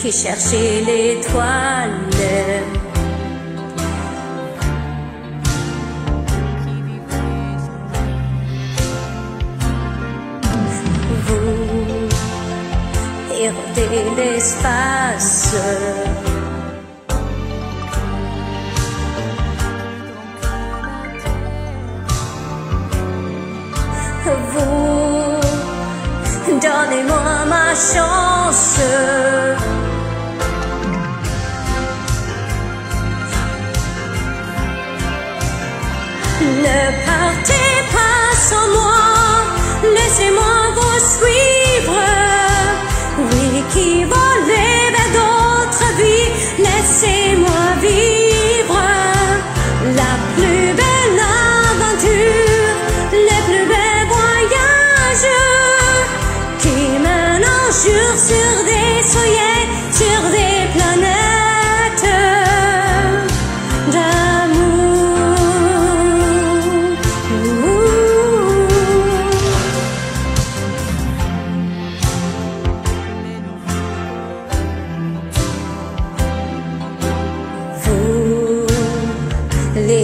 qui cherchait l'étoile. Vous érodez l'espace. Vous donnez-moi ma chance. Ne partez pas sans moi, laissez-moi vous suivre.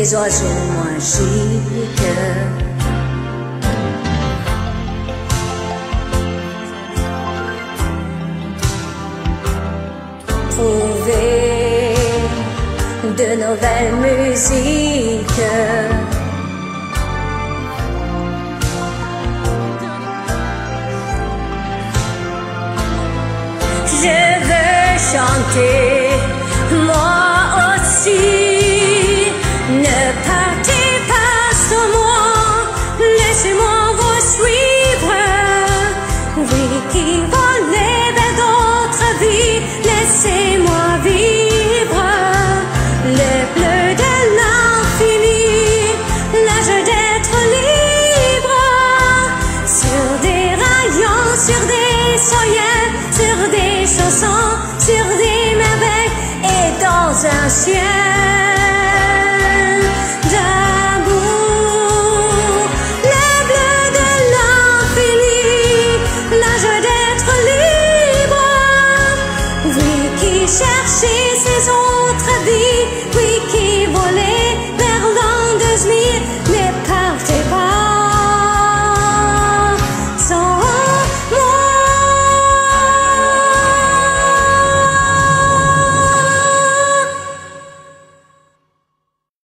Les oiseaux magiques, trouver de nouvelles musiques. Je veux chanter, laissez-moi vivre. Le bleu de l'infini, l'âge d'être libre. Sur des rayons, sur des soyeux, sur des chansons, sur des merveilles et dans un ciel